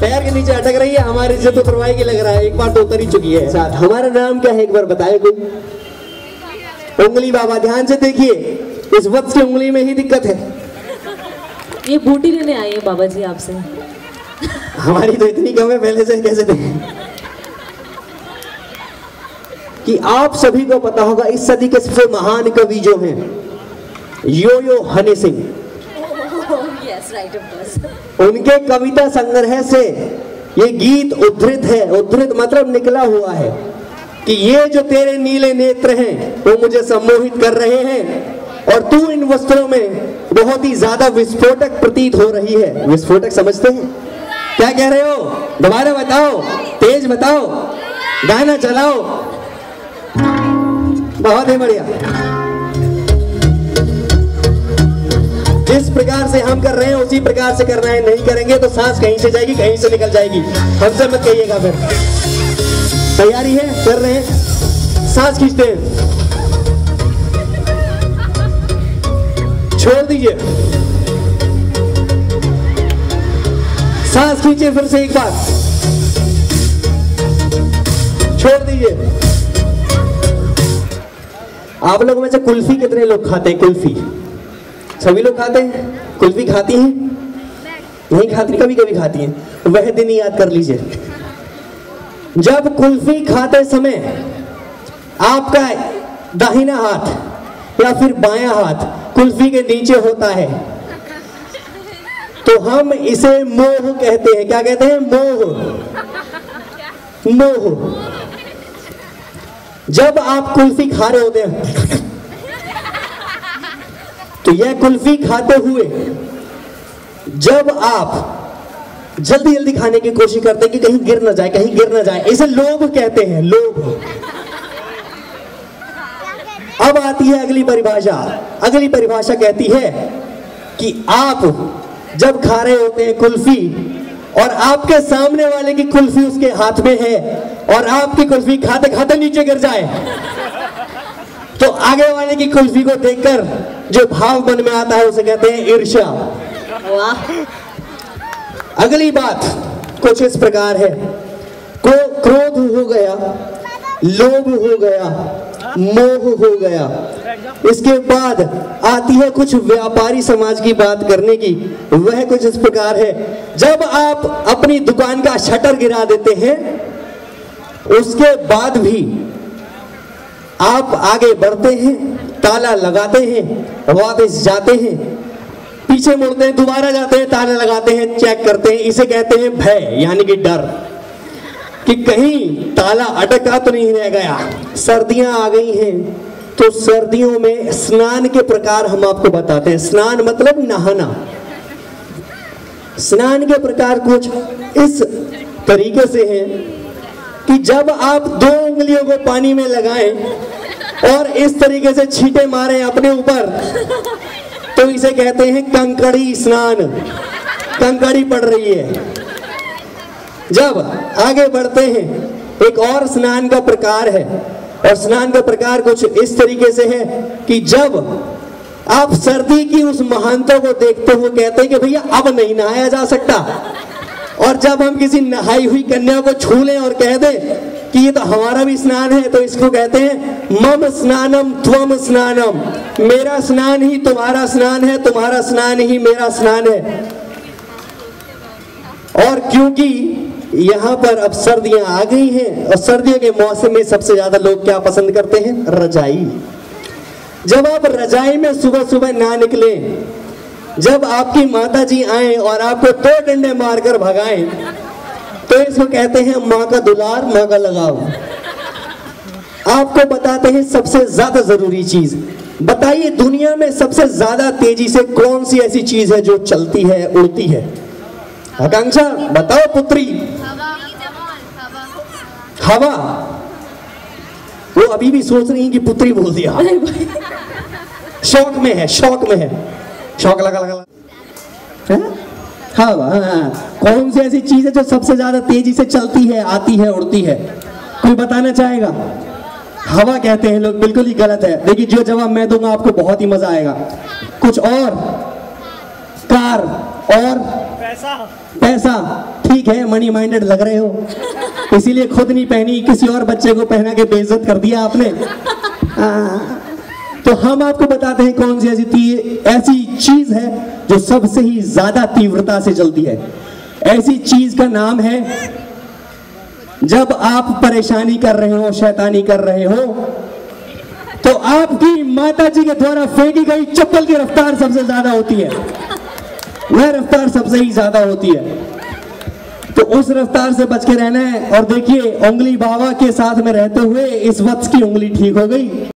पैर के नीचे अटक रही है हमारी इज़्ज़त तो करवाई की लग रहा है। एक बार तो उतर ही चुकी है। साथ। हमारा नाम क्या है? एक बार बताए कोई। उंगली बाबा ध्यान से देखिए। इस वक्त की उंगली में ही दिक्कत है। ये बूटी लेने आई है बाबा जी आपसे। हमारी तो इतनी कम है पहले से कैसे दें कि आप सभी को पता होगा इस सदी के सबसे महान कवि जो हैं Yo Yo Honey Singh. Yes right of course उनके कविता संग्रह से ये गीत उद्धृत है, उद्धृत मतलब निकला हुआ है कि ये जो तेरे नीले नेत्र हैं, वो मुझे सम्मोहित कर रहे हैं और तू इन वस्त्रों में बहुत ही ज़्यादा विस्फोटक प्रतीत हो रही है। विस्फोटक समझते हैं? क्या कह रहे हो? दोबारा बताओ, तेज बताओ, गाना चलाओ। बहुत ही बढ़िया। जिस प्रकार से हम कर रहे हैं, उसी प्रकार से करना है। नहीं करेंगे तो सांस कहीं से जाएगी, कहीं से निकल जाएगी। हमसे मत कहिएगा फिर। तैयारी है? कर रहे हैं? सांस खींचते हैं। छोड़ दीजिए। सांस खींचे फिर से एक बार। छोड़ दीजिए। आप लोगों में से कुल्फी कितने लोग खाते हैं? कुल्फी। सभी लोग खाते हैं? कुल्फी खाती हैं? नहीं खाती, कभी कभी खाती हैं। वह दिन याद कर लीजिए। जब कुल्फी खाते समय आपका दाहिना हाथ या फिर बायां हाथ कुल्फी के नीचे होता है तो हम इसे मोह कहते हैं। क्या कहते हैं? मोह। मोह। जब आप कुल्फी खा रहे होते हैं तो यह कुल्फी खाते हुए जब आप जल्दी जल्दी खाने की कोशिश करते हैं कि कहीं गिर ना जाए, कहीं गिर ना जाए, इसे लोभ कहते हैं लोभ अब आती है अगली परिभाषा। अगली परिभाषा कहती है कि आप जब खा रहे होते हैं कुल्फी और आपके सामने वाले की कुल्फी उसके हाथ में है और आपकी कुल्फी खाते खाते नीचे गिर जाए तो आगे वाले की कुल्फी को देखकर जो भाव मन में आता है उसे कहते हैं ईर्ष्या। अगली बात कुछ इस प्रकार है। को क्रोध हो गया लोभ हो गया मोह हो गया। इसके बाद आती है कुछ व्यापारी समाज की बात करने की। वह कुछ इस प्रकार है। जब आप अपनी दुकान का शटर गिरा देते हैं उसके बाद भी आप आगे बढ़ते हैं, ताला लगाते हैं, वापस जाते हैं। पीछे मुड़ते हैं, दोबारा जाते हैं, ताला लगाते हैं चेक करते हैं, इसे कहते हैं भय, यानी कि डर। कि कहीं ताला अटका तो नहीं रह गया, सर्दियाँ आ गई हैं तो सर्दियों में स्नान के प्रकार हम आपको बताते हैं। स्नान मतलब नहाना। स्नान के प्रकार कुछ इस तरीके से हैं कि जब आप दो उंगलियों को पानी में लगाएँ और इस तरीके से छींटे मारें अपने ऊपर तो इसे कहते हैं कंकड़ी स्नान। कंकड़ी पड़ रही है। जब आगे बढ़ते हैं, एक और स्नान का प्रकार है। और स्नान का प्रकार कुछ इस तरीके से है कि जब आप सर्दी की उस महानता को देखते हुए कहते हैं कि भैया, अब नहीं नहाया जा सकता। और जब हम किसी नहाई हुई कन्या को छू लें और कह दें कि ये तो हमारा भी स्नान है तो इसको कहते हैं, मम स्नानम त्वम स्नानम। मेरा स्नान ही तुम्हारा स्नान है, तुम्हारा स्नान ही मेरा स्नान है। और क्योंकि यहाँ पर अब सर्दियाँ आ गई हैं, और सर्दियों के मौसम में सबसे ज़्यादा लोग क्या पसंद करते हैं? रजाई। जब आप रजाई में सुबह सुबह ना निकले जब आपकी माता जी आए और आपको दो डंडे मारकर भगाएँ तो इसको कहते हैं माँ का दुलार माँ का लगाव। आपको बताते हैं सबसे ज़्यादा ज़रूरी चीज़। बताइए दुनिया में सबसे ज़्यादा तेज़ी से कौन सी ऐसी चीज़ है जो चलती है उड़ती है? आकांक्षा बताओ पुत्री। हवा। वो अभी भी सोच रही है कि पुत्री बोल दिया। शौक में है शौक में है। शौक लगा लगा लगा। हैं? हवा हाँ। कौन सी ऐसी चीज़ है जो सबसे ज़्यादा तेज़ी से चलती है आती है उड़ती है? कोई बताना चाहेगा? हवा कहते हैं लोग बिल्कुल ही गलत है। देखिए जो जवाब मैं दूँगा आपको बहुत ही मज़ा आएगा। कुछ और? कार। और? पैसा। पैसा। ठीक है मनी माइंडेड लग रहे हो। इसीलिए खुद नहीं पहनी किसी और बच्चे को पहना के बेइज्जत कर दिया आपने। आ, तो हम आपको बताते हैं कौन सी ऐसी ऐसी चीज़ है जो सबसे ही ज़्यादा तीव्रता से चलती है। ऐसी चीज़ का नाम है, जब आप परेशानी कर रहे हो, शैतानी कर रहे हो तो आपकी माता जी के द्वारा फेंकी गई चप्पल की रफ्तार सबसे ज़्यादा होती है। वह रफ्तार सबसे ही ज़्यादा होती है। तो उस रफ्तार से बच के रहना है और देखिए, उंगली बाबा के साथ में रहते हुए इस वक्त की उंगली ठीक हो गई।